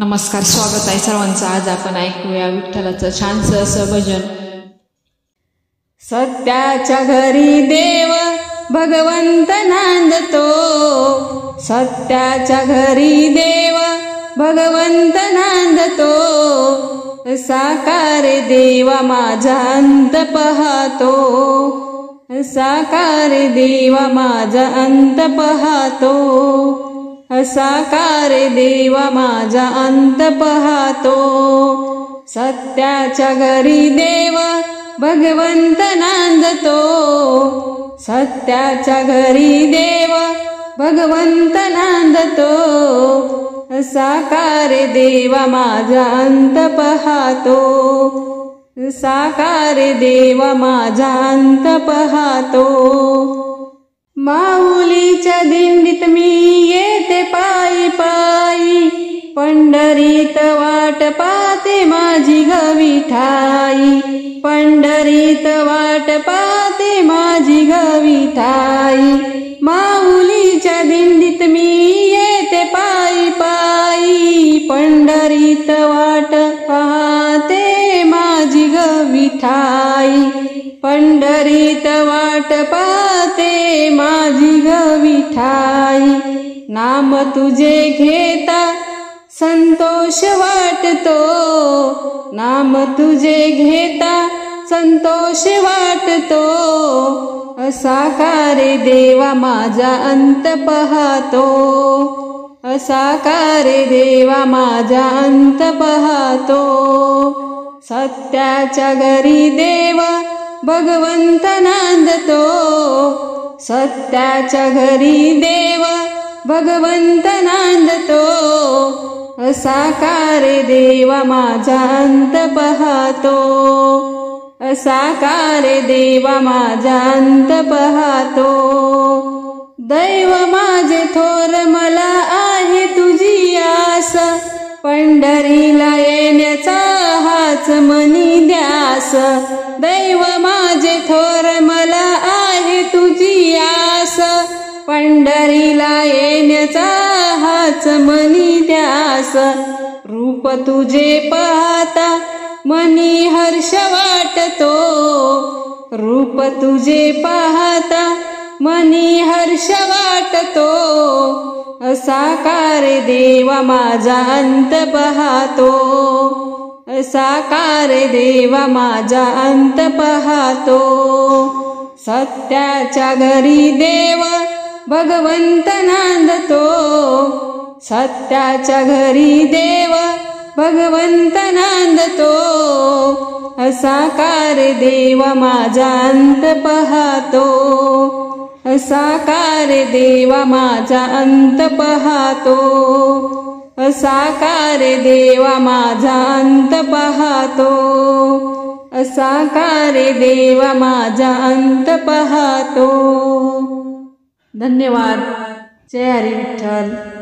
नमस्कार स्वागत आहे सर्वांचं. आज आपण ऐकूया विठ्ठलाचं छानसं असं भजन. सत्याच्या घरी देव भगवंत नांदतो. सत्याच्या घरी देव भगवंत नांदतो. साकार देवा माझा अंत पाहतो. साकार देवा माझा अंत पाहतो. साकार देवा माझा अंत पाहतो. सत्याच्या घरी देव भगवंत नांदतो. सत्याच्या घरी देव भगवंत नांदतो. साकार देवा माझा अंत पाहतो. साकार देवा माझा अंत पाहतो. माऊलीच्या दिंडीत मी पंढरीत वाट पाते माझी गविठाई पंढरीत वाट पाते माझी गविठाई माऊलीच्या दिंडीत मी येते पायी पायी. पंढरीत वाट पाहते माझी गविठाई पंढरीत वाट पाते माझी गविठाई नाम तुझे घेता संतोष वाटतो. नाम तुझे घेता संतोष वाटतो. असा कारे देवा माझा अंत पाहतो. असाकारे देवा माझा अंत पाहतो. सत्याच्या घरी देव भगवंत नांदतो. सत्याच्या घरी देव भगवंत नांदतो. असाकार देवा माझा अंत पाहतो. असाकार देवा माझा अंत पाहतो. दैव माझे थोर मला आहे तुझी आस. पंढरीला येण्याचा हाच मनी द्यास दैव माझे थोर मला आहे तुझी आस. पंढरीला येण्याचा हाच मनी द्यास रूप तुझे पाहता मनी हर्ष वाटतो. रूप तुझे पाहता मनी हर्ष वाटतो. असाकार देवा माझा अंत पाहतो. असाकार देवा माझा अंत पाहतो. सत्याच्या घरी देव भगवंत नांदतो. सत्याच्या घरी देव भगवंत नांदतो. असा कार देवा माझा अंत पाहतो. असाकार देवा माझा अंत पाहतो. असाकार देवा माझा अंत पाहतो. असाकार देवा माझा अंत पाहतो. धन्यवाद. जय हरी विठ्ठल.